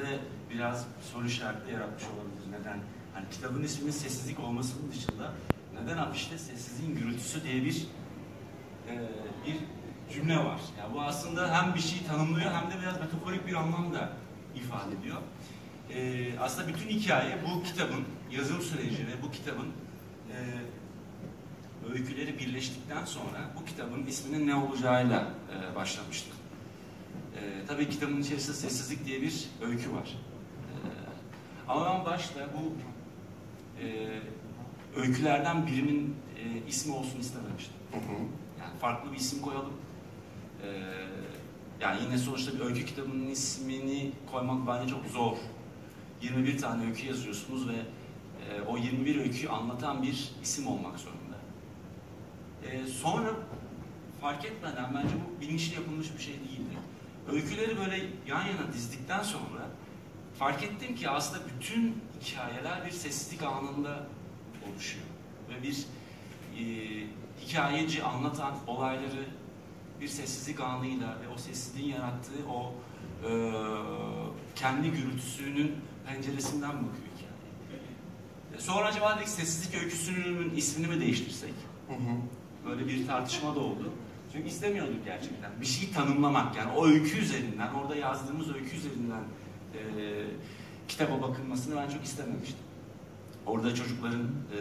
sizde biraz soru işareti yaratmış olabilir. Neden? Hani kitabın isminin sessizlik olmasının dışında neden afişte sessizliğin gürültüsü diye bir e, bir cümle var. Yani bu aslında hem bir şeyi tanımlıyor hem de biraz metaforik bir anlam da ifade ediyor. E, aslında bütün hikaye bu kitabın yazım süreci ve bu kitabın e, öyküleri birleştikten sonra bu kitabın isminin ne olacağıyla e, başlamıştır. E, tabii kitabın içerisinde Sessizlik diye bir öykü var. E, ama ben başta bu e, öykülerden birinin e, ismi olsun istememiştim. Hı hı. Yani farklı bir isim koyalım. E, yani yine sonuçta bir öykü kitabının ismini koymak bence çok zor. 21 tane öykü yazıyorsunuz ve e, o 21 öyküyü anlatan bir isim olmak zorunda. E, sonra fark etmeden bence bu bilinçli yapılmış bir şey değildi. Öyküleri böyle yan yana dizdikten sonra fark ettim ki aslında bütün hikayeler bir sessizlik anında oluşuyor. Ve bir e, hikayeci anlatan olayları bir sessizlik anıyla ve o sessizliğin yarattığı o e, kendi gürültüsünün penceresinden bakıyor hikaye. E, sonra acaba dedik sessizlik öyküsünün ismini mi değiştirsek? Hı hı. Böyle bir tartışma da oldu. Çünkü istemiyorduk gerçekten. Bir şeyi tanımlamak yani o öykü üzerinden, orada yazdığımız öykü üzerinden e, kitaba bakılmasını ben çok istememiştim. Orada çocukların e,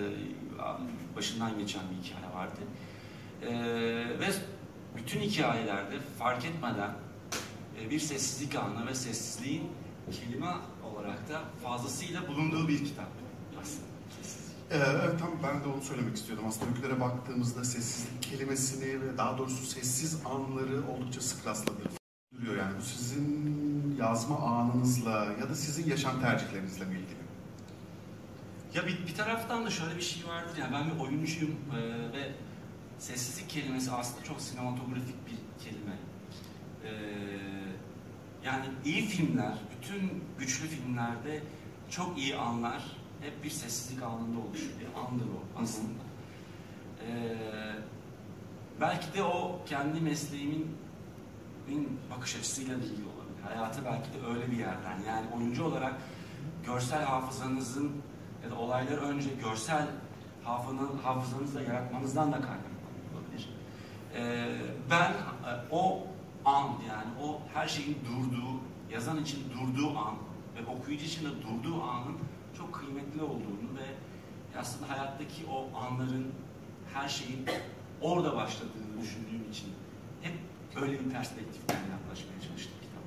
başından geçen bir hikaye vardı. E, ve bütün hikayelerde fark etmeden e, bir sessizlik anı ve sessizliğin kelime olarak da fazlasıyla bulunduğu bir kitap. Ee, evet tam ben de onu söylemek istiyordum. Aslında öykülere baktığımızda sessizlik kelimesini ve daha doğrusu sessiz anları oldukça sık rastladığımız duruyor yani. Bu sizin yazma anınızla ya da sizin yaşam tercihlerinizle mi ilgili? Ya bir, bir taraftan da şöyle bir şey vardır ya ben bir oyuncuyum e, ve sessizlik kelimesi aslında çok sinematografik bir kelime. E, yani iyi filmler, bütün güçlü filmlerde çok iyi anlar hep bir sessizlik anında oluşuyor. Bir andır o aslında. E, belki de o kendi mesleğimin min bakış açısıyla da ilgili olabilir. Hayatı belki de öyle bir yerden. Yani oyuncu olarak görsel hafızanızın ya da olaylar önce görsel hafızanızla yaratmanızdan da kaynaklanıyor olabilir. Ee, ben e, o an yani o her şeyin durduğu, yazan için durduğu an ve okuyucu için de durduğu anın çok kıymetli olduğunu ve aslında hayattaki o anların her şeyin orada başladığını düşündüğüm için hep öyle bir perspektiften yaklaşmaya çalıştım kitap.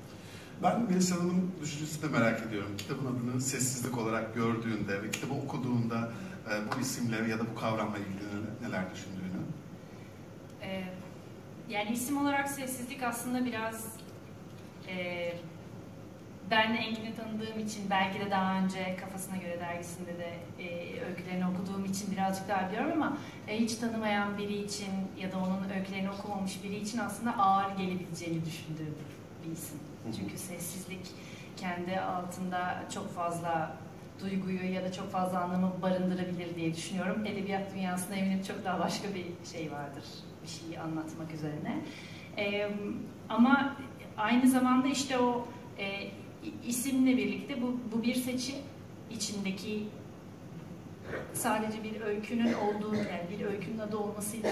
Ben Melis Hanım'ın düşüncesini de merak ediyorum. Kitabın adını sessizlik olarak gördüğünde ve kitabı okuduğunda e, bu isimle ya da bu kavramla ilgili neler düşündüğünü. Ee, yani isim olarak sessizlik aslında biraz e, ben Engin'i tanıdığım için belki de daha önce Kafasına Göre dergisinde de e, öykülerini okuduğum için birazcık daha biliyorum ama e, hiç tanımayan biri için ya da onun öykülerini okumamış biri için aslında ağır gelebileceğini düşündüğüm bir isim. Çünkü sessizlik kendi altında çok fazla duyguyu ya da çok fazla anlamı barındırabilir diye düşünüyorum. Edebiyat dünyasında eminim çok daha başka bir şey vardır bir şeyi anlatmak üzerine. Ee, ama aynı zamanda işte o e, isimle birlikte bu, bu bir seçim içindeki sadece bir öykünün olduğu yani bir öykünün adı olmasıyla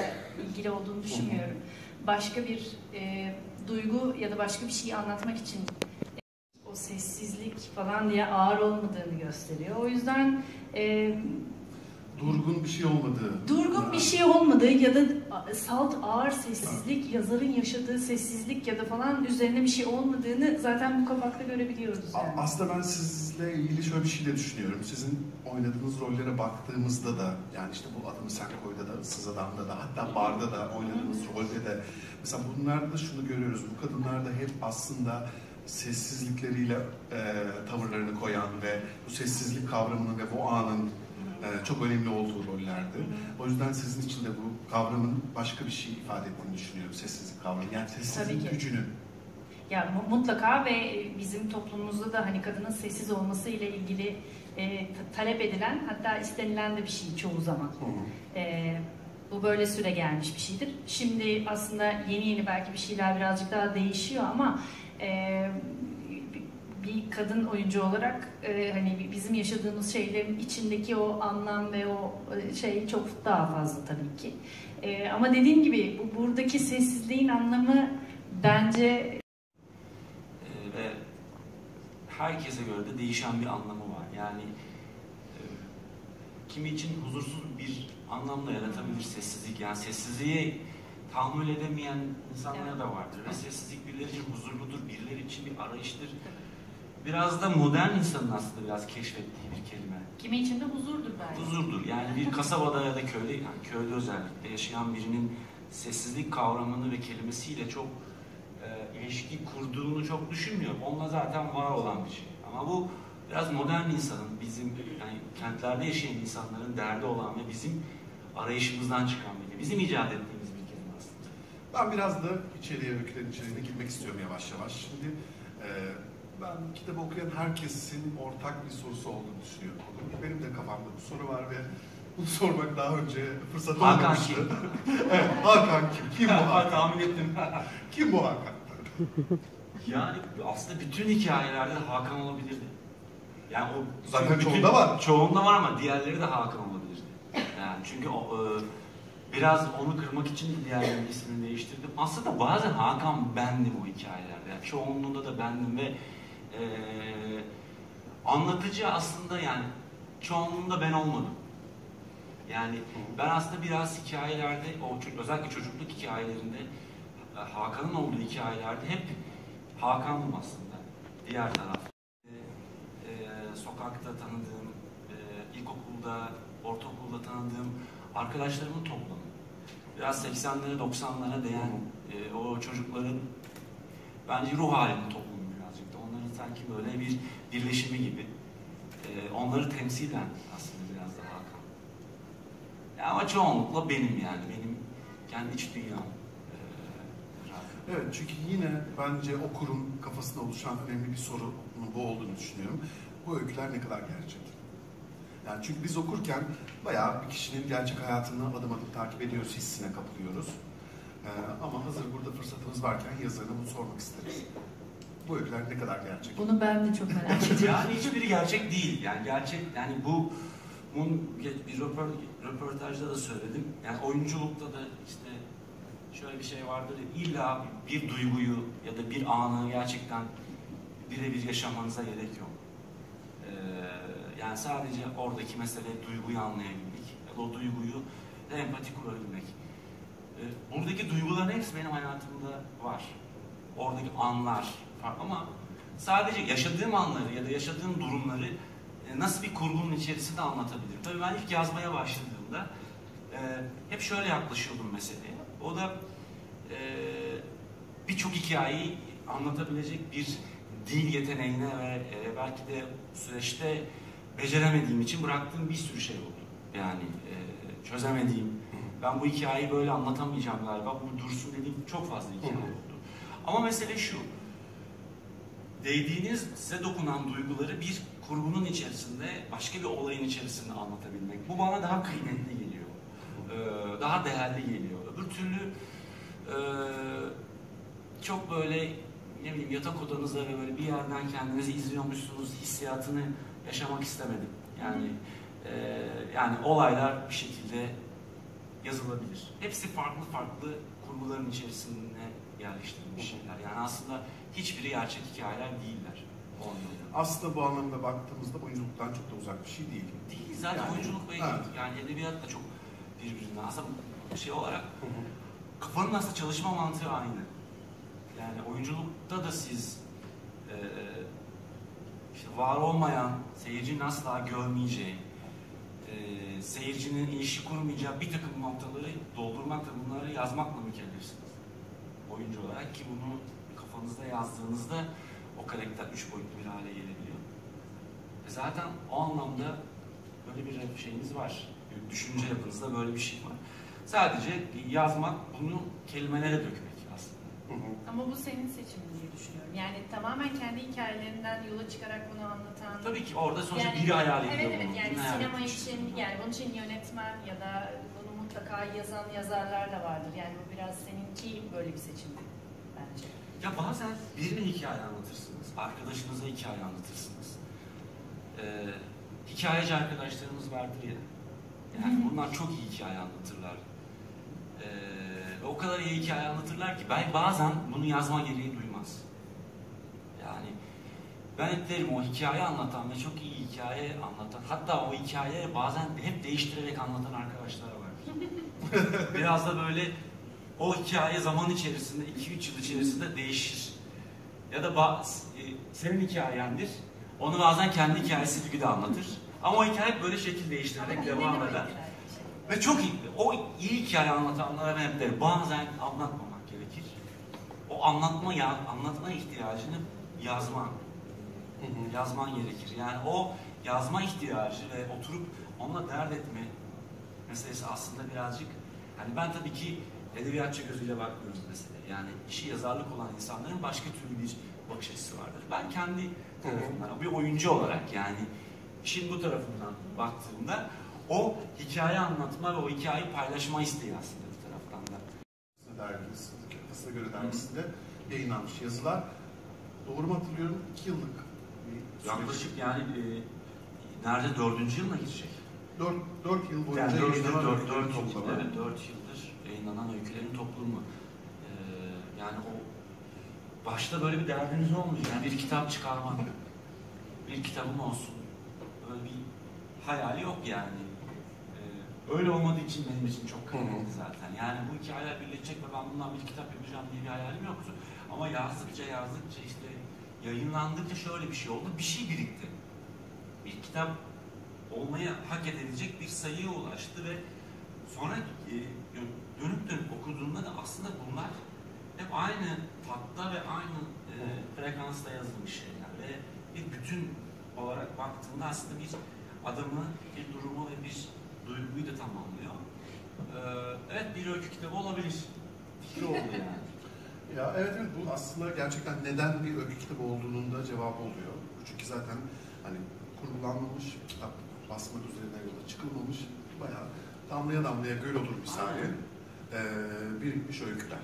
ilgili olduğunu düşünmüyorum. Başka bir e, duygu ya da başka bir şeyi anlatmak için o sessizlik falan diye ağır olmadığını gösteriyor. O yüzden e, Durgun bir şey olmadığı. durgun bir şey olmadığı ya da salt ağır sessizlik, yazarın yaşadığı sessizlik ya da falan üzerine bir şey olmadığını zaten bu kapakta görebiliyoruz. Yani. Aslında ben sizle ilgili şöyle bir şey de düşünüyorum. Sizin oynadığınız rollere baktığımızda da yani işte bu adımı sen koyda da ıssız adamda da hatta barda da oynadığınız rolde de mesela bunlarda da şunu görüyoruz. Bu kadınlar da hep aslında sessizlikleriyle e, tavırlarını koyan ve bu sessizlik kavramının ve bu anın çok önemli olduğu rollerdi. O yüzden sizin için de bu kavramın başka bir şey ifade ettiğini düşünüyorum. Sessizlik kavramı. Yani ki. gücünü. Ya mu- mutlaka ve bizim toplumumuzda da hani kadının sessiz olması ile ilgili e, ta- talep edilen hatta istenilen de bir şey çoğu zaman. Hı hı. E, bu böyle süre gelmiş bir şeydir. Şimdi aslında yeni yeni belki bir şeyler birazcık daha değişiyor ama e, bir kadın oyuncu olarak e, hani bizim yaşadığımız şeylerin içindeki o anlam ve o e, şey çok daha fazla tabii ki. E, ama dediğim gibi bu buradaki sessizliğin anlamı bence Ee, ve herkese göre de değişen bir anlamı var. Yani e, kimi için huzursuz bir anlamda yaratabilir sessizlik. Yani sessizliği tahammül edemeyen insanlar da vardır. Ve sessizlik birileri için huzurludur, birileri için bir arayıştır. Biraz da modern insanın aslında biraz keşfettiği bir kelime. kimi için de huzurdur belki. Huzurdur. Yani bir kasabada ya da köyde, yani köyde özellikle yaşayan birinin sessizlik kavramını ve kelimesiyle çok e, ilişki kurduğunu çok düşünmüyorum. Onunla zaten var olan bir şey. Ama bu biraz modern insanın, bizim yani kentlerde yaşayan insanların derdi olan ve bizim arayışımızdan çıkan bir. Bizim icat ettiğimiz bir kelime aslında. Ben biraz da içeriye, öykülerin içeriğine girmek istiyorum yavaş yavaş. Şimdi e, ben kitabı okuyan herkesin ortak bir sorusu olduğunu düşünüyorum. Benim de kafamda bu soru var ve bunu sormak daha önce fırsat Hakan olmamıştı. kim? evet, Hakan kim? Kim bu Hakan? Tahmin ettim. Kim bu Hakan? Yani aslında bütün hikayelerde de Hakan olabilirdi. Yani o Zaten bütün- çoğunda var. Çoğunda var ama diğerleri de Hakan olabilirdi. Yani çünkü o, e, biraz onu kırmak için diğerlerinin ismini değiştirdim. Aslında bazen Hakan bendim o hikayelerde. Yani çoğunluğunda da bendim ve e, anlatıcı aslında yani çoğunluğunda ben olmadım. Yani ben aslında biraz hikayelerde, o özellikle çocukluk hikayelerinde e, Hakan'ın olduğu hikayelerde hep Hakan'ım aslında. Diğer taraf. E, e, sokakta tanıdığım, e, ilkokulda, ortaokulda tanıdığım arkadaşlarımın toplamı. Biraz 80'lere 90'lara değen e, o çocukların bence ruh da. Onların sanki böyle bir birleşimi gibi. E, onları temsilen aslında biraz da Hakan. Ya ama çoğunlukla benim yani. Benim kendi iç dünyam. E. Evet çünkü yine bence okurun kafasında oluşan önemli bir sorunun bu olduğunu düşünüyorum. Bu öyküler ne kadar gerçek? Yani çünkü biz okurken bayağı bir kişinin gerçek hayatını adım adım takip ediyoruz, hissine kapılıyoruz. Ee, ama hazır burada fırsatımız varken yazarına bunu sormak isteriz. Bu öyküler ne kadar gerçek? Bunu ben de çok merak ediyorum. Yani hiçbiri gerçek değil. Yani gerçek yani bu bunun bir röpor- röportajda da söyledim. Yani oyunculukta da işte şöyle bir şey vardır. ya, İlla bir duyguyu ya da bir anı gerçekten birebir yaşamanıza gerek yok. Ee, yani sadece oradaki mesele duyguyu anlayabilmek ya da o duyguyu da empati kurabilmek. Ee, buradaki duyguların hepsi benim hayatımda var. Oradaki anlar ama sadece yaşadığım anları ya da yaşadığım durumları e, nasıl bir kurgunun içerisinde anlatabilirim. Tabii ben ilk yazmaya başladığımda e, hep şöyle yaklaşıyordum meseleye. O da e, birçok hikayeyi anlatabilecek bir dil yeteneğine ve e, belki de süreçte beceremediğim için bıraktığım bir sürü şey oldu. Yani e, çözemediğim, ben bu hikayeyi böyle anlatamayacağım galiba, bu dursun dediğim çok fazla hikaye oldu. Ama mesele şu, değdiğiniz, size dokunan duyguları bir kurgunun içerisinde, başka bir olayın içerisinde anlatabilmek. Bu bana daha kıymetli geliyor. Ee, daha değerli geliyor. Öbür türlü e, çok böyle ne bileyim yatak odanızda ve böyle bir yerden kendinizi izliyormuşsunuz hissiyatını yaşamak istemedim. Yani e, yani olaylar bir şekilde yazılabilir. Hepsi farklı farklı kurguların içerisine yerleştirilmiş şeyler. Yani aslında hiçbiri gerçek hikayeler değiller. Aslında bu anlamda baktığımızda oyunculuktan çok da uzak bir şey değil. Değil zaten Yani, oyunculuk ve evet. yani edebiyat da çok birbirinden. Aslında şey olarak kafanın aslında çalışma mantığı aynı. Yani oyunculukta da siz e, işte var olmayan, seyircinin asla görmeyeceği, e, seyircinin ilişki kurmayacağı bir takım noktaları doldurmakla, bunları yazmakla mükellefsiniz. Oyuncu olarak ki bunu kafanızda yazdığınızda o karakter üç boyutlu bir hale gelebiliyor. E zaten o anlamda böyle bir şeyiniz var. Düşünce yapınızda böyle bir şey var. Sadece yazmak, bunu kelimelere dökmek aslında. Hı hı. Ama bu senin seçimin diye düşünüyorum. Yani tamamen kendi hikayelerinden yola çıkarak bunu anlatan... Tabii ki orada sonuçta Yani- biri hayal ediyor Evet evet bunu. yani sinema için yani bunun için yönetmen ya da bunu mutlaka yazan yazarlar da vardır. Yani bu biraz seninki böyle bir seçim. Ya bazen birine hikaye anlatırsınız, arkadaşınıza hikaye anlatırsınız. Ee, hikayeci arkadaşlarımız vardır ya. Yani bunlar çok iyi hikaye anlatırlar. Ee, o kadar iyi hikaye anlatırlar ki ben bazen bunu yazma gereği duymaz. Yani ben derim o hikaye anlatan ve çok iyi hikaye anlatan, hatta o hikayeyi bazen hep değiştirerek anlatan arkadaşlar var. Biraz da böyle o hikaye zaman içerisinde, 2-3 yıl içerisinde değişir. Ya da bazı, e, senin hikayendir. Onu bazen kendi hikayesi gibi de anlatır. Ama o hikaye böyle şekil değiştirerek devam eder. Ve çok iyi, o iyi hikaye anlatanlara hep derim, bazen anlatmamak gerekir. O anlatma ya, anlatma ihtiyacını yazman, yazman gerekir. Yani o yazma ihtiyacı ve oturup onunla dert etme meselesi aslında birazcık, hani ben tabii ki edebiyatçı gözüyle bakmıyorum meseleye. Yani işi yazarlık olan insanların başka türlü bir bakış açısı vardır. Ben kendi tarafımdan, bir oyuncu olarak yani işin bu tarafından baktığımda o hikaye anlatma ve o hikayeyi paylaşma isteği aslında bir taraftan da. dergisi, Kafasına göre dergisinde yayınlanmış yazılar. Doğru mu hatırlıyorum? İki yıllık bir süreç. Yaklaşık yani e, nerede dördüncü yılına girecek? Dört, dört yıl boyunca Yani dört, dört, dört, yıl, toplamı. evet, dört yıldır yayınlanan öykülerin toplumu. Ee, yani o başta böyle bir derdiniz olmuş. Yani bir kitap çıkarmak, bir kitabım olsun. Böyle bir hayali yok yani. Ee, öyle olmadığı için benim için çok kıymetli zaten. Yani bu hikayeler birleşecek ve ben bundan bir kitap yapacağım diye bir hayalim yoktu. Ama yazdıkça yazdıkça işte yayınlandıkça şöyle bir şey oldu. Bir şey birikti. Bir kitap olmaya hak edilecek bir sayıya ulaştı ve sonra e, dönüp dönüp okuduğunda da aslında bunlar hep aynı tatta ve aynı e, frekansta yazılmış şeyler ve bir bütün olarak baktığında aslında bir adamı, bir durumu ve bir duyguyu da tamamlıyor. Ee, evet bir öykü kitabı olabilir. Fikri oldu yani. Ya evet evet bu aslında gerçekten neden bir öykü kitabı olduğunun da cevabı oluyor. Çünkü zaten hani kurgulanmamış, kitap basmak üzerine yola çıkılmamış, bayağı damlaya damlaya göl olur misali ee, birikmiş öyküler.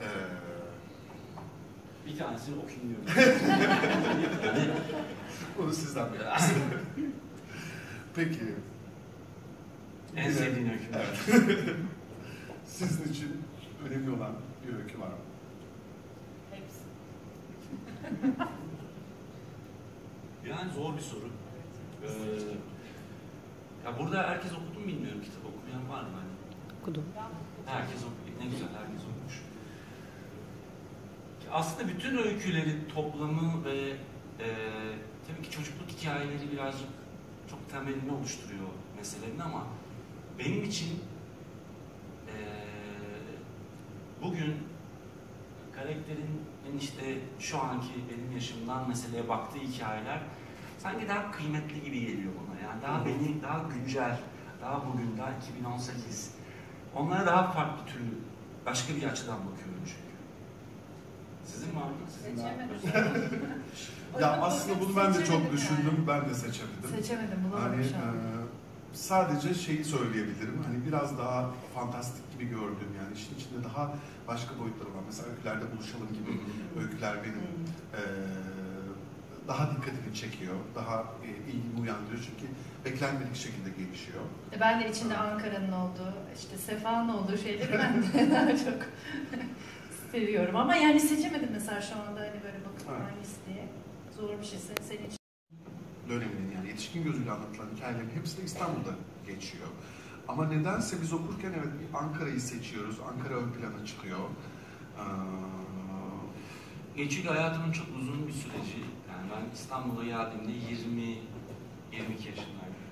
Ee, Bir tanesini okuyun onu sizden bekliyoruz. Peki. en sevdiğin öykü. Evet. Sizin için önemli olan bir öykü var mı? Hepsi. Yani zor bir soru. Ee, ya burada herkes okudu mu bilmiyorum kitap okuyan var mı? Hani Okudum. herkes okuyor. Ne güzel herkes okumuş. Aslında bütün öykülerin toplamı ve e, tabii ki çocukluk hikayeleri birazcık çok temelini oluşturuyor meselenin ama benim için e, bugün karakterin işte şu anki benim yaşımdan meseleye baktığı hikayeler sanki daha kıymetli gibi geliyor bana. Yani daha beni daha güncel, daha bugün, daha 2018. Onlara daha farklı türlü, başka bir açıdan bakıyorum çünkü. Sizin var mı? Sizin var mı? Seçemedim. Ya aslında bunu ben de çok düşündüm, ben de seçemedim. Seçemedim, Hani bulamadım şu an. e, sadece şeyi söyleyebilirim. Hani biraz daha fantastik gibi gördüm yani işin içinde daha başka boyutları var. Mesela öykülerde buluşalım gibi öyküler benim e, daha dikkatimi çekiyor, daha e, ilgimi uyandırıyor çünkü beklenmedik şekilde gelişiyor. E, Ben de içinde Ankara'nın olduğu, işte Sefa'nın olduğu şeyleri ben de daha çok seviyorum. Ama yani seçemedim mesela şu anda hani böyle bakıp Evet. hangisi diye. Zor bir şey senin, senin için. döneminin yani yetişkin gözüyle anlatılan hikayelerin hepsi de İstanbul'da geçiyor. Ama nedense biz okurken evet bir Ankara'yı seçiyoruz. Ankara ön plana çıkıyor. Ee, Geçici hayatımın çok uzun bir süreci. Yani ben İstanbul'a geldiğimde 20 22 yaşındaydım.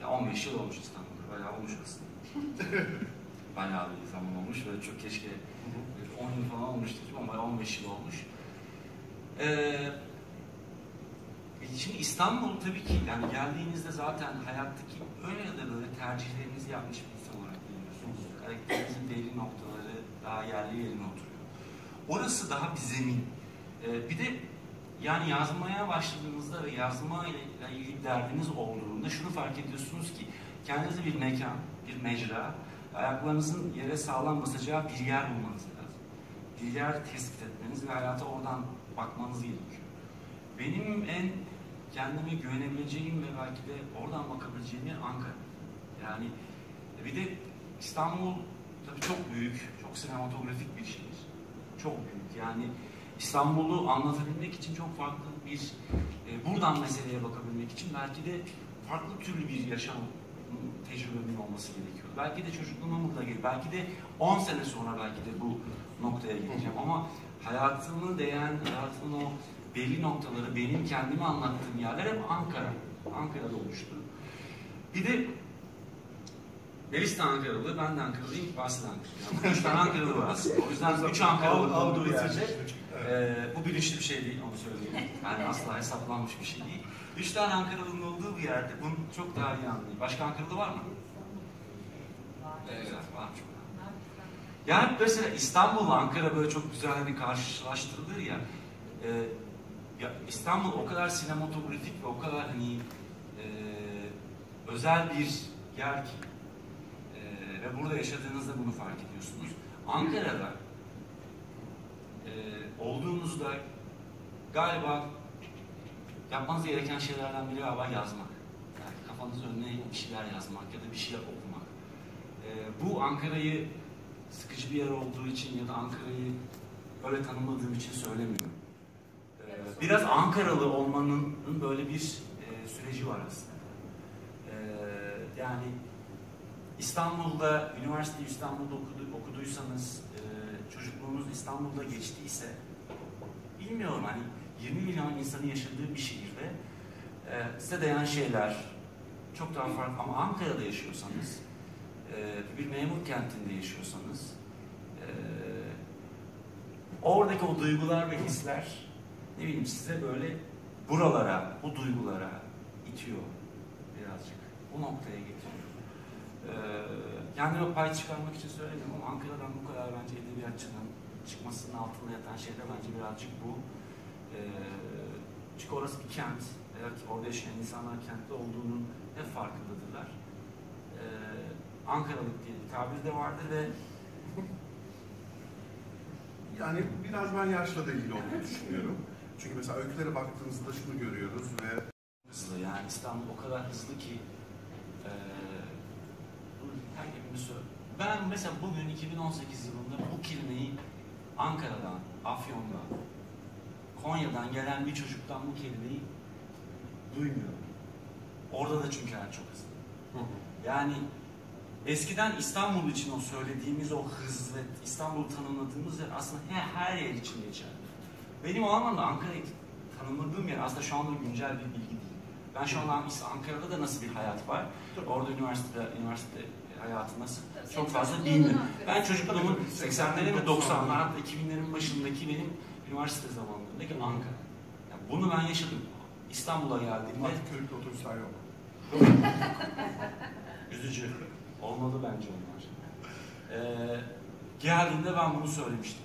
Ya 15 yıl olmuş İstanbul'da. Bayağı olmuş aslında. Bayağı bir zaman olmuş ve çok keşke 10 yıl falan olmuştu ama 15 yıl olmuş. Ee, şimdi İstanbul tabii ki yani geldiğinizde zaten hayattaki öyle ya da böyle tercihlerinizi yapmış bir insan olarak geliyorsunuz. Karakterinizin belli noktaları daha yerli yerine oturuyor. Orası daha bir zemin. Ee, bir de yani yazmaya başladığınızda ve yazma ile ilgili derdiniz olduğunda şunu fark ediyorsunuz ki kendinize bir mekan, bir mecra, ayaklarınızın yere sağlam basacağı bir yer bulmanız lazım. Bir yer tespit etmeniz ve hayata oradan bakmanız gerekiyor. Benim en kendime güvenebileceğim ve belki de oradan bakabileceğim yer Ankara. Yani bir de İstanbul tabii çok büyük, çok sinematografik bir şehir. Çok büyük. Yani İstanbul'u anlatabilmek için çok farklı bir, e, buradan meseleye bakabilmek için belki de farklı türlü bir yaşam tecrübemin olması gerekiyor. Belki de çocukluğuma burada gelir. Belki de 10 sene sonra belki de bu noktaya geleceğim. Ama hayatımı değen, hayatımın o belli noktaları, benim kendimi anlattığım yerler hep Ankara. Ankara'da oluştu. Bir de Melis de Ankaralı, ben de Ankaralıyım, Bahsi de Ankaralı. Üç tane Ankaralı var aslında. O yüzden üç Ankaralı olduğu yerde e, bu bilinçli bir şey değil, onu söyleyeyim. Yani asla hesaplanmış bir şey değil. Üç tane Ankaralı'nın olduğu bir yerde bunu çok daha iyi anlayayım. Başka Ankaralı var mı? Evet, var çok. Yani mesela İstanbul'la Ankara böyle çok güzel hani karşılaştırılır ya. E, ya İstanbul o kadar sinematografik ve o kadar hani e, özel bir yer ki e, ve burada yaşadığınızda bunu fark ediyorsunuz. Ankara'da e, olduğunuzda galiba yapmanız gereken şeylerden biri galiba yazmak. Yani kafanız önüne bir şeyler yazmak ya da bir şeyler okumak. E, bu Ankara'yı sıkıcı bir yer olduğu için ya da Ankara'yı öyle tanımadığım için söylemiyorum. Ee, biraz Ankaralı olmanın böyle bir e, süreci var aslında. Ee, yani İstanbul'da, üniversite İstanbul'da okudu, okuduysanız, e, çocukluğunuz İstanbul'da geçtiyse, bilmiyorum hani 20 milyon insanın yaşadığı bir şehirde e, size değen şeyler çok daha farklı ama Ankara'da yaşıyorsanız, e, bir memur kentinde yaşıyorsanız, e, oradaki o duygular ve hisler ne bileyim size böyle buralara, bu duygulara itiyor birazcık. Bu noktaya getiriyor. Ee, kendime pay çıkarmak için söylemiyorum ama Ankara'dan bu kadar bence edebiyatçının çıkmasının altında yatan şey de bence birazcık bu. Ee, çünkü orası bir kent. Evet, orada yaşayan insanlar kentte olduğunun hep farkındadırlar. Ankaralık diye bir tabir de vardır ve Yani biraz ben yaşla da ilgili olduğunu düşünüyorum. Çünkü mesela öykülere baktığımızda şunu görüyoruz ve hızlı yani İstanbul o kadar hızlı ki e, her söyle. Ben mesela bugün 2018 yılında bu kelimeyi Ankara'dan, Afyon'dan, Konya'dan gelen bir çocuktan bu kelimeyi duymuyorum. Orada da çünkü her çok hızlı. Yani eskiden İstanbul için o söylediğimiz o hız ve İstanbul'u tanımladığımız yer aslında her, her yer için geçerli. Benim o anlamda Ankara'yı tanımladığım yer aslında şu anda güncel bir bilgi değil. Ben şu an Ankara'da da nasıl bir hayat var, orada üniversitede, üniversite hayatı nasıl çok fazla bilmiyorum. Ben çocukluğumun 80'lerin ve 90'lar hatta 2000'lerin başındaki benim üniversite zamanlarındaki Ankara. Yani bunu ben yaşadım. İstanbul'a geldiğimde... Artık köyde otobüsler yok. Üzücü. Olmadı bence onlar. Ee, geldiğinde ben bunu söylemiştim.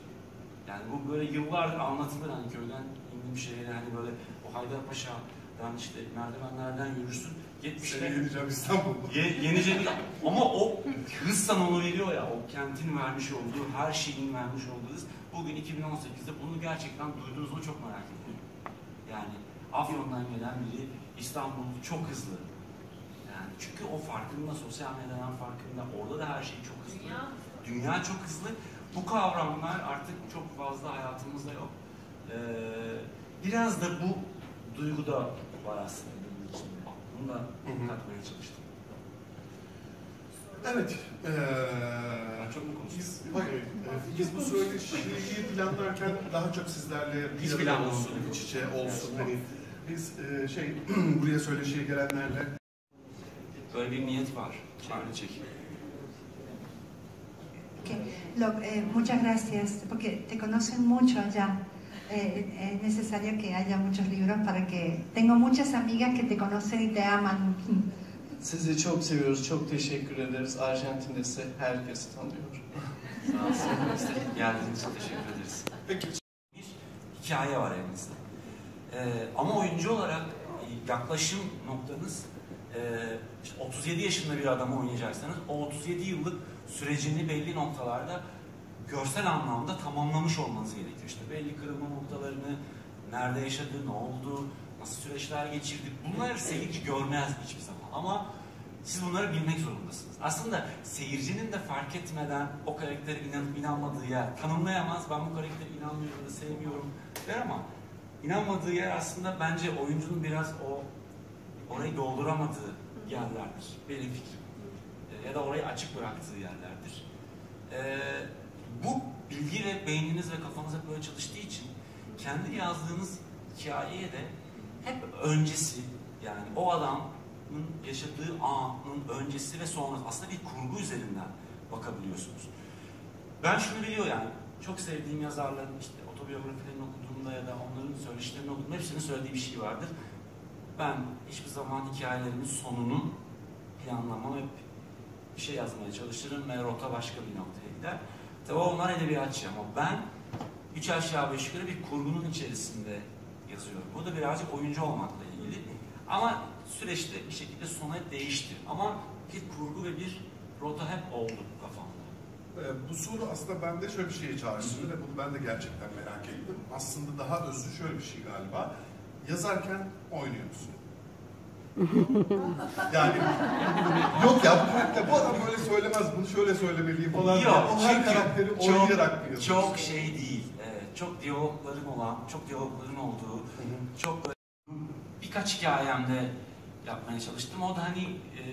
Yani bu böyle yıllardır anlatılır hani köyden indiğim şehre hani böyle o Haydarpaşa'dan işte merdivenlerden yürürsün. 70'te Seni yeneceğim İstanbul. Ye, yeneceğim ama o hız sana onu veriyor ya o kentin vermiş olduğu her şeyin vermiş olduğu hız. Bugün 2018'de bunu gerçekten duyduğunuz mu çok merak ediyorum. Yani Afyon'dan gelen biri İstanbul çok hızlı. Yani çünkü o farkında, sosyal medyadan farkında, orada da her şey çok hızlı. Dünya, Dünya çok hızlı. Bu kavramlar artık çok fazla hayatımızda yok. Ee, biraz da bu duygu da var aslında benim içimde. Bunu da katmaya çalıştım. Evet. Ee, Ben çok mu konuştum? biz, hayır, e, biz bu söyleşiyi planlarken daha çok sizlerle bir olsun, iç içe olsun. Hani biz e, şey buraya söyleşiye gelenlerle Böyle bir niyet var. Ailecek. Que lo- eh, muchas gracias, porque te conocen mucho allá. Eh, es necesario que haya muchos libros para que... Tengo muchas amigas que te conocen y te aman. Sizi çok seviyoruz, çok teşekkür ederiz. Arjantin'de size herkes tanıyor. Sağ olsun. Geldiğiniz için teşekkür ederiz. peki Bir hikaye var elinizde. Ee, ama oyuncu olarak yaklaşım noktanız işte 37 yaşında bir adamı oynayacaksanız o 37 yıllık sürecini belli noktalarda görsel anlamda tamamlamış olmanız gerekiyor. İşte belli kırılma noktalarını, nerede yaşadı, ne oldu, nasıl süreçler geçirdi. Bunları seyirci görmez hiçbir zaman. Ama siz bunları bilmek zorundasınız. Aslında seyircinin de fark etmeden o karaktere inanıp inanmadığı yer tanımlayamaz. Ben bu karaktere inanmıyorum da sevmiyorum der ama inanmadığı yer aslında bence oyuncunun biraz o orayı dolduramadığı yerlerdir. Benim fikrim. E, Ya da orayı açık bıraktığı yerlerdir. Ee, bu bilgi ve beyniniz ve kafanız hep böyle çalıştığı için kendi yazdığınız hikayeye de hep öncesi yani o adamın yaşadığı anın öncesi ve sonrası aslında bir kurgu üzerinden bakabiliyorsunuz. Ben şunu biliyor yani çok sevdiğim yazarların işte otobiyografilerini okuduğumda ya da onların söyleşilerini okuduğumda hepsinin söylediği bir şey vardır. Ben hiçbir zaman hikayelerimin sonunu planlamam hep bir şey yazmaya çalışırım ve rota başka bir noktaya gider. Tabii onlar edebiyatçı ama ben üç aşağı beş yukarı bir kurgunun içerisinde yazıyorum. Bu da birazcık oyuncu olmakla ilgili. Ama süreçte bir şekilde sona değişti. Ama bir kurgu ve bir rota hep oldu kafamda. Ee, bu soru aslında bende şöyle bir şeye çağrıştırdı ve bunu ben de gerçekten merak ettim. Aslında daha özlü şöyle bir şey galiba. Yazarken oynuyor musun? yani yok ya bu karakter bu adam böyle söylemez bunu şöyle söylemeliyim falan. Yok, o her karakteri oynayarak mı yazıyorsun? Çok şey değil. Ee, çok diyalogların olan, çok diyalogların olduğu, çok böyle birkaç hikayemde yapmaya çalıştım. O da hani e,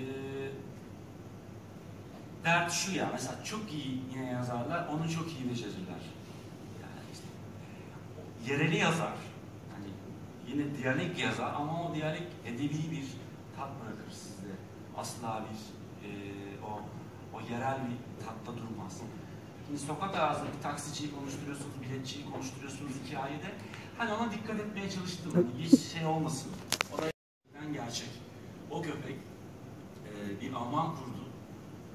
dert şu ya mesela çok iyi yine yazarlar onu çok iyi becerirler. Yani işte, o yereli yazar. Yine diyalek yazar ama o diyalek edebi bir tat bırakır sizde. Asla bir e, o o yerel bir tatta durmaz. Şimdi sokak ağzında bir taksiciyi konuşturuyorsunuz, biletçiyi konuşturuyorsunuz hikayede. Hani ona dikkat etmeye çalıştım. Hani bir şey olmasın. O da gerçek. O köpek e, bir Alman kurdu.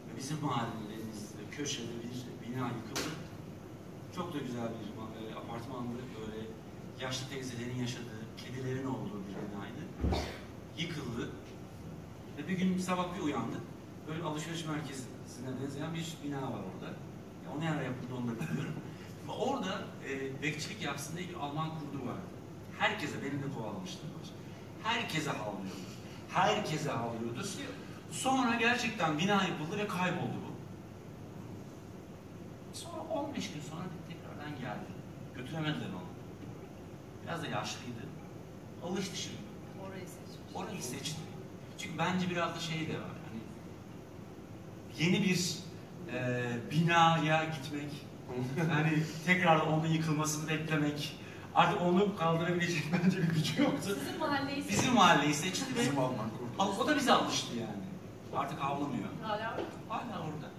Ve bizim mahallemizde köşede bir bina yıkıldı. Çok da güzel bir e, apartmandı. Böyle yaşlı teyzelerin yaşadığı, kedilerin olduğu bir binaydı. Yıkıldı. Ve bir gün sabah bir uyandık. Böyle alışveriş merkezine benzeyen bir bina var orada. Ya o ne ara yapıldı onu da bilmiyorum. Ve orada e, bekçilik yapsın diye bir Alman kurdu vardı. Herkese, beni de kovalamıştı. Herkese havlıyordu. Herkese havlıyordu. Sonra gerçekten bina yapıldı ve kayboldu bu. Sonra 15 gün sonra tekrardan geldi. Götüremediler onu. Biraz da yaşlıydı. Alıştı şimdi. Orayı seçmiş. Orayı seçti. Çünkü bence biraz da şey de var. Hani yeni bir e, binaya gitmek, hani tekrar onun yıkılmasını beklemek, artık onu kaldırabilecek bence bir gücü yoktu. Sizin mahalleyi seçmiş. Bizim mahalleyi seçti ve Bizim Alman kurdu. Al- o da bize alıştı yani. Artık avlamıyor. Hala Hala orada.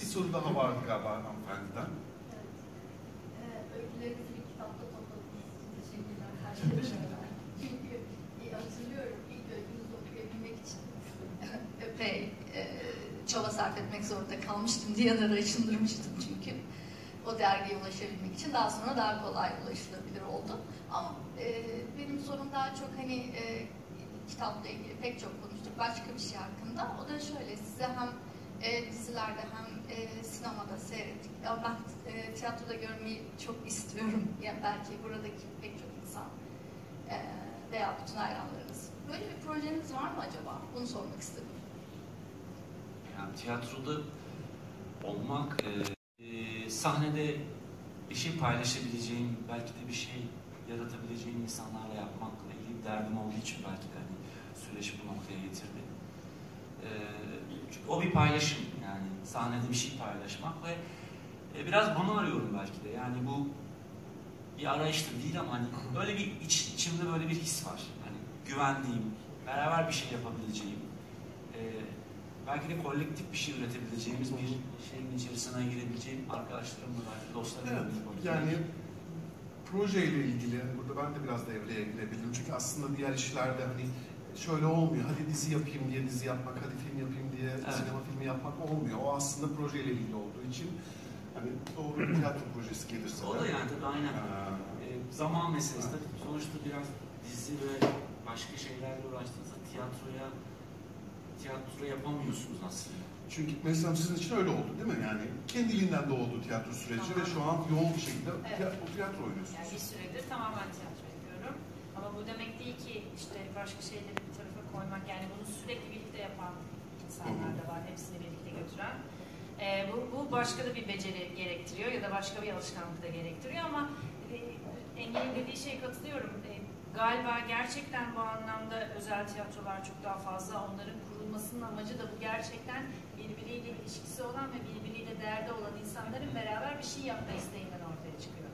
Bir soru daha vardı galiba hanımefendiden. Ee, öykülerinizi bir kitapta topladınız. Teşekkürler. Her Çünkü hatırlıyorum ilk öykünüzü okuyabilmek için epey çaba sarf etmek zorunda kalmıştım. Diyanar'ı ışındırmıştım çünkü. O dergiye ulaşabilmek için daha sonra daha kolay ulaşılabilir oldu. Ama e, benim sorum daha çok hani e, kitapla ilgili pek çok konuştuk. Başka bir şey hakkında. O da şöyle size hem e, dizilerde hem e, sinemada seyrettik. Ya ben e, tiyatroda görmeyi çok istiyorum. Ya belki buradaki pek çok insan veya bütün hayranlarınız. Böyle bir projeniz var mı acaba? Bunu sormak istedim. Yani tiyatroda olmak, e, e, sahnede bir şey paylaşabileceğim, belki de bir şey yaratabileceğim insanlarla yapmakla ilgili bir derdim olduğu için belki de hani süreç bu noktaya getirdi. E, çünkü o bir paylaşım yani sahnede bir şey paylaşmak ve e, biraz bunu arıyorum belki de. Yani bu bir arayıştır değil ama hani böyle bir iç, içimde böyle bir his var. Hani güvendiğim, beraber bir şey yapabileceğim. e, belki de kolektif bir şey üretebileceğimiz bir şeyin içerisine girebileceğim arkadaşlarımla belki dostlarımla Evet, yani projeyle ilgili burada ben de biraz devreye girebildim. Çünkü aslında diğer işlerde hani şöyle olmuyor. Hadi dizi yapayım diye dizi yapmak, hadi film yapayım diye Evet. sinema filmi yapmak olmuyor. O aslında projeyle ilgili olduğu için hani doğru bir tiyatro projesi gelirse o da yani tabii aynen. Aa, E, zaman meselesi tabii sonuçta biraz dizi ve başka şeylerle uğraştığınızda tiyatroya tiyatro yapamıyorsunuz aslında. Çünkü mesela sizin için öyle oldu değil mi? Yani kendiliğinden doğdu tiyatro süreci ve şu an yoğun bir şekilde Evet. tiyatro, tiyatro oynuyorsunuz. Yani bir süredir tamamen tiyatro yapıyorum. Ama bu demek değil ki işte başka şeyleri bir tarafa koymak yani bunu sürekli birlikte yapan insanlar da var. Hepsini birlikte götüren. Ee, bu, bu başka da bir beceri gerektiriyor ya da başka bir alışkanlık da gerektiriyor ama e, Engin'in dediği şeye katılıyorum. E, galiba gerçekten bu anlamda özel tiyatrolar çok daha fazla. Onların kurulmasının amacı da bu gerçekten birbiriyle ilişkisi olan ve birbiriyle değerde olan insanların beraber bir şey yapma isteğinden ortaya çıkıyor.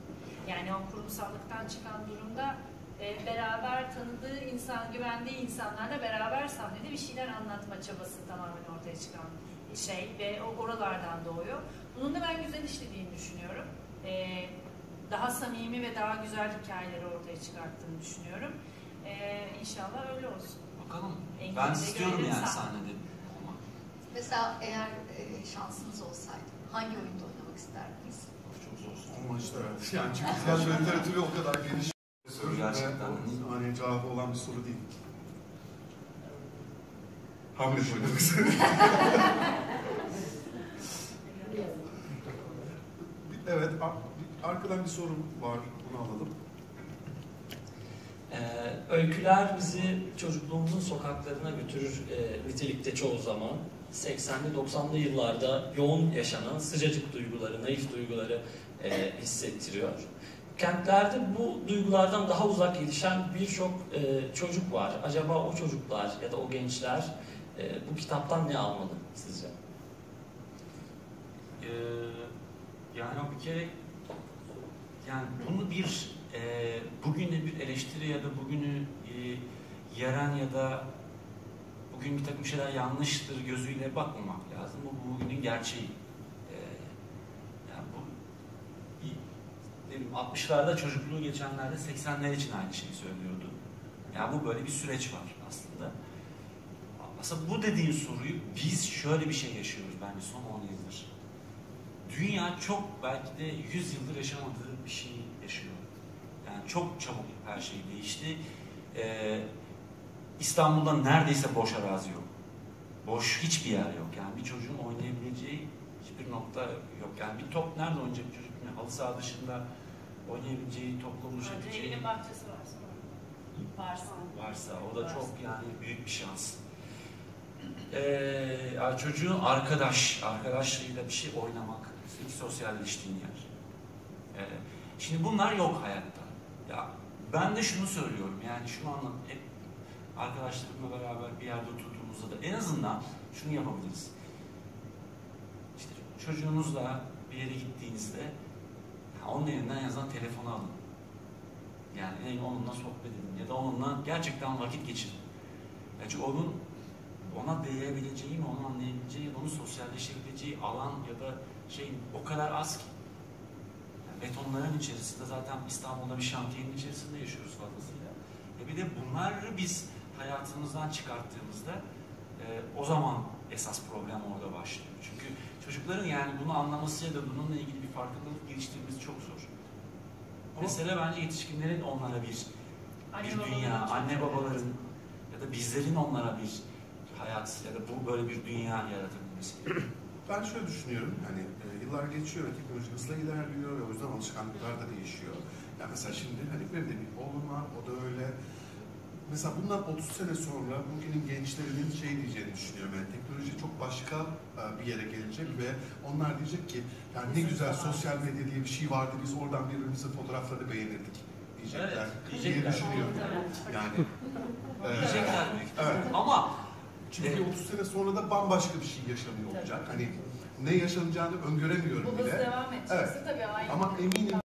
Yani o kurumsallıktan çıkan durumda e, beraber tanıdığı insan, güvendiği insanlarla beraber sahnede bir şeyler anlatma çabası tamamen ortaya çıkan şey ve o oralardan doğuyor. Bunun da ben güzel işlediğini düşünüyorum. E, daha samimi ve daha güzel hikayeleri ortaya çıkarttığını düşünüyorum. E, inşallah öyle olsun. Bakalım. Engin'i Ben istiyorum yani sahne. sahnede olmak. Mesela eğer e, şansınız olsaydı hangi oyunda oynamak isterdiniz? Çok zor. Ama işte. Yani çünkü tiyatro literatürü o kadar geniş. Soru gerçekten. Ve hani cevabı olan bir soru değil. Hamlet oynamak istedim. evet, ar- arkadan bir soru var. Bunu alalım. Ee, öyküler bizi çocukluğumuzun sokaklarına götürür e, nitelikte çoğu zaman. 80'li 90'lı yıllarda yoğun yaşanan sıcacık duyguları, naif duyguları e, hissettiriyor. Kentlerde bu duygulardan daha uzak gelişen birçok e, çocuk var. Acaba o çocuklar ya da o gençler e, bu kitaptan ne almalı sizce? Ee, yani bir kere yani bunu bir e, bugünü bir eleştiri ya da bugünü e, yeren ya da bugün bir takım şeyler yanlıştır gözüyle bakmamak lazım. Bu bugünün gerçeği. Ee, yani bu bir, ne bileyim, 60'larda çocukluğu geçenlerde 80'ler için aynı şeyi söylüyordu. Yani bu böyle bir süreç var aslında. Aslında bu dediğin soruyu biz şöyle bir şey yaşıyoruz bence son 10 yıldır. Dünya çok belki de 100 yıldır yaşamadığı bir şey yaşıyor. Yani çok çabuk her şey değişti. Ee, İstanbul'da neredeyse boş arazi yok. Boş hiçbir yer yok. Yani bir çocuğun oynayabileceği hiçbir nokta yok. Yani bir top nerede oynayacak bir çocuk? Yani halı saha dışında oynayabileceği, topla buluşabileceği Evinin bahçesi varsa. Varsa. varsa o da çok yani büyük bir şans. Ee, ya çocuğun arkadaş, arkadaşlarıyla bir şey oynamak, ilk sosyalleştiğin yer. Ee, şimdi bunlar yok hayatta. Ya ben de şunu söylüyorum yani şunu anlat hep arkadaşlarımla beraber bir yerde oturduğumuzda da en azından şunu yapabiliriz. İşte çocuğunuzla bir yere gittiğinizde onun elinden en azından telefonu alın. Yani onunla sohbet edin ya da onunla gerçekten vakit geçirin. Yani çünkü onun ona değebileceği mi, onu anlayabileceği ya da onu sosyalleşebileceği alan ya da şey o kadar az ki. Yani betonların içerisinde zaten İstanbul'da bir şantiyenin içerisinde yaşıyoruz fazlasıyla. E bir de bunları biz hayatımızdan çıkarttığımızda e, o zaman esas problem orada başlıyor. Çünkü çocukların yani bunu anlaması ya da bununla ilgili bir farkındalık geliştirmesi çok zor. Mesele bence yetişkinlerin onlara bir Anne bir dünya, anne babaların ya da bizlerin onlara bir hayat ya da bu böyle bir dünya yaratabilmesi. Ben şöyle düşünüyorum, hani e, yıllar geçiyor ve teknoloji hızla ilerliyor ve o yüzden alışkanlıklar da değişiyor. Yani mesela şimdi hani benim de bir oğlum var, o da öyle. Mesela bundan 30 sene sonra bugünün gençlerinin şey diyeceğini düşünüyorum. Yani teknoloji çok başka e, bir yere gelecek ve onlar diyecek ki yani ne güzel sosyal medya diye bir şey vardı, biz oradan birbirimizin fotoğraflarını beğenirdik diyecekler. Evet, diye diyecekler. düşünüyorum. Yani. e, Diyecekler büyük. Evet. Ama Çünkü Evet. 30 sene sonra da bambaşka bir şey yaşanıyor olacak. Hani ne yaşanacağını öngöremiyorum Bu hız bile. devam edecekse tabii aynı. Ama eminim